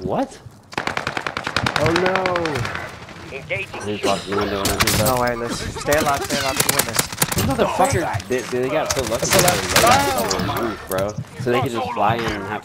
What? Oh no! Engaging They just the window and everything. No way, let's stay alive, stay alive, we win this. Motherfucker, motherfuckers, they, they got so lucky That's a with roof, bro. So they could just fly in and have